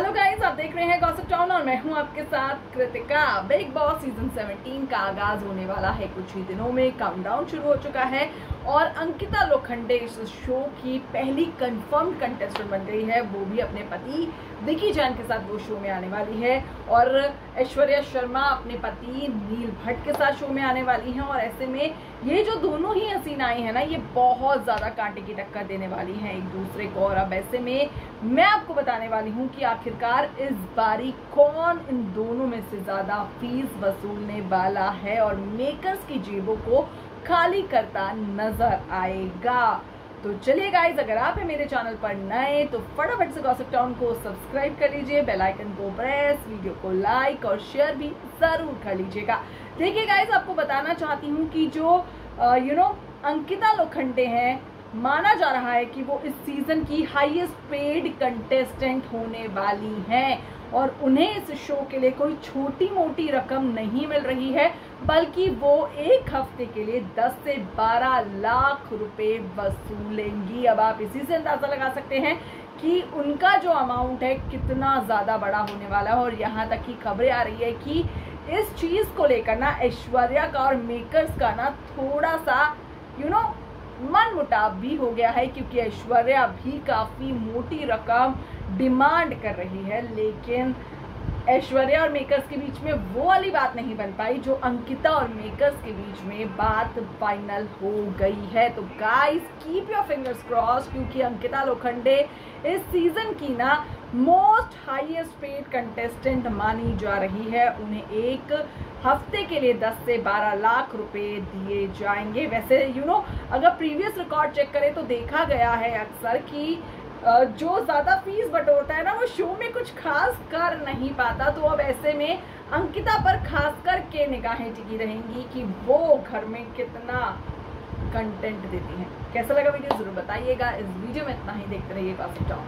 Hello guys आप देख रहे हैं गॉसिप टाउन और मैं हूँ आपके साथ कृतिका। बिग बॉस सीज़न 17 का आगाज़ होने वाला है कुछ ही दिनों में। काउंटडाउन शुरू हो चुका है और अंकिता लोखंडे इस शो की पहली कंफर्म कंटेस्टेंट बन गई है। वो भी अपने पति विकी जैन के साथ वो शो में आने वाली है और ऐश्वर्या शर्मा अपने पति नील भट्ट के साथ शो में आने वाली हैं और ऐसे में ये जो दोनों ही हसीनाएँ हैं ना, ये बहुत ज़्यादा कांटे की टक्कर देने वाली हैं एक दूसरे को। और अब ऐसे में मैं आपको बताने वाली हूँ कि आखिरकार इस बारी कौन इन दोनों में से ज़्यादा फ़ीस वसूलने वाला है और मेकर्स की जेबों को खाली करता नज़र आएगा? तो चलिए गाइज़ अगर आप है मेरे चैनल पर नए तो फटाफट से गॉसिप टाउन को सब्सक्राइब कर लीजिए बेल आइकन को प्रेस वीडियो को लाइक और शेयर भी ज़रूर कर लीजिएगा। देखिए गाइज़ आपको बताना चाहती हूँ कि जो यू नो अंकिता लोखंडे हैं माना जा रहा है कि वो इस सीज़न की हाईएस्ट पेड कंटेस्टेंट होने वाली हैं और उन्हें इस शो के लिए कोई छोटी मोटी रकम नहीं मिल रही है बल्कि वो एक हफ़्ते के लिए 10 से 12 लाख रुपए वसूलेंगी। अब आप इसी से अंदाज़ा लगा सकते हैं कि उनका जो अमाउंट है कितना ज़्यादा बड़ा होने वाला है और यहाँ तक की खबरें आ रही है कि इस चीज़ को लेकर ना ऐश्वर्या का और मेकर्स का ना थोड़ा सा यू you नो know, मन भी हो गया है क्योंकि ऐश्वर्या भी काफ़ी मोटी रकम डिमांड कर रही है, लेकिन ऐश्वर्या और मेकर्स के बीच में वो वाली बात नहीं बन पाई जो अंकिता और मेकर्स के बीच में बात फाइनल हो गई है। तो guys keep your fingers cross क्योंकि अंकिता लोखंडे इस सीज़न की ना मोस्ट हाईएस्ट पेड कंटेस्टेंट मानी जा रही है। उन्हें एक हफ़्ते के लिए 10 से 12 लाख रुपए दिए जाएँगे। वैसे यू you नो know, अगर प्रीवियस रिकॉर्ड चेक करें तो देखा गया है अक्सर कि जो ज़्यादा फ़ीस बटोरता है ना वो शो में कुछ खास कर नहीं पाता। तो अब ऐसे में अंकिता पर खास कर के निगाहें टिकी रहेंगी कि वो घर में कितना कंटेंट देती हैं। कैसा लगा वीडियो? ज़रूर बताइएगा। इस वीडियो में इतना ही। देखते रहिए टाउन